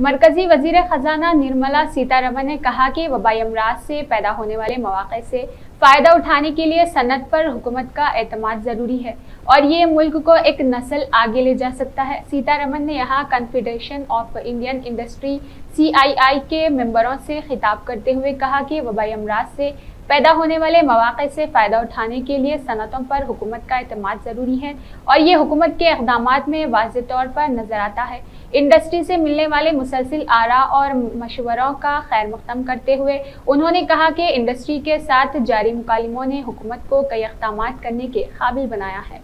मरकजी वज़ीर खजाना निर्मला सीतारमन ने कहा कि वबाई अमराज से पैदा होने वाले मौके से फ़ायदा उठाने के लिए सनत पर हुकूमत का अतमाद ज़रूरी है और ये मुल्क को एक नस्ल आगे ले जा सकता है। सीतारमन ने यहाँ Confederation of Indian Industry CII के मेंबरों से खिताब करते हुए कहा कि वबाई अमराज से पैदा होने वाले मौाक़े से फ़ायदा उठाने के लिए सनतों पर हुकूमत का अतमाद ज़रूरी है और ये हुकूमत के इकदाम में वाज तौर पर नज़र आता है। इंडस्ट्री से मिलने वाले मुसलसिल आरा और मशवरों का खैर मकदम करते हुए उन्होंने कहा कि इंडस्ट्री के साथ जारी मुकालमों ने हुकूमत को कई इकदाम करने के काबिल बनाया है।